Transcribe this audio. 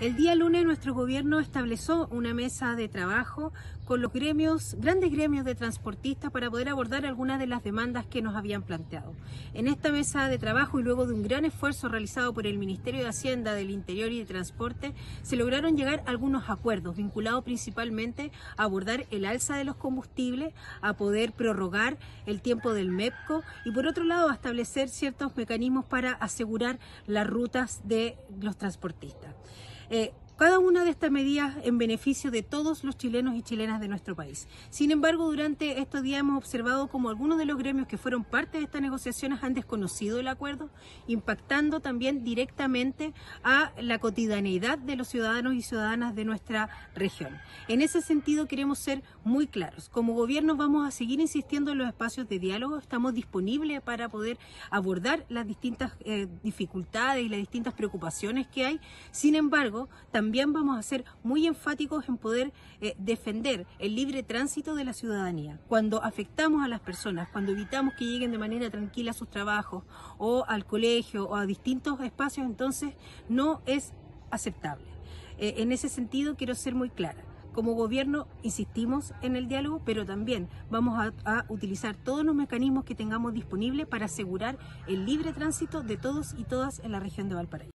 El día lunes nuestro gobierno estableció una mesa de trabajo con los gremios, grandes gremios de transportistas para poder abordar algunas de las demandas que nos habían planteado. En esta mesa de trabajo y luego de un gran esfuerzo realizado por el Ministerio de Hacienda, del Interior y de Transporte, se lograron llegar algunos acuerdos vinculados principalmente a abordar el alza de los combustibles, a poder prorrogar el tiempo del MEPCO y por otro lado a establecer ciertos mecanismos para asegurar las rutas de los transportistas. Eh, cada una de estas medidas en beneficio de todos los chilenos y chilenas de nuestro país. Sin embargo, durante estos días hemos observado como algunos de los gremios que fueron parte de estas negociaciones han desconocido el acuerdo, impactando también directamente a la cotidianeidad de los ciudadanos y ciudadanas de nuestra región. En ese sentido, queremos ser muy claros. Como gobierno vamos a seguir insistiendo en los espacios de diálogo, estamos disponibles para poder abordar las distintas eh, dificultades y las distintas preocupaciones que hay. Sin embargo, también también vamos a ser muy enfáticos en poder eh, defender el libre tránsito de la ciudadanía. Cuando afectamos a las personas, cuando evitamos que lleguen de manera tranquila a sus trabajos o al colegio o a distintos espacios, entonces no es aceptable. Eh, en ese sentido quiero ser muy clara. Como gobierno insistimos en el diálogo, pero también vamos a, a, utilizar todos los mecanismos que tengamos disponibles para asegurar el libre tránsito de todos y todas en la región de Valparaíso.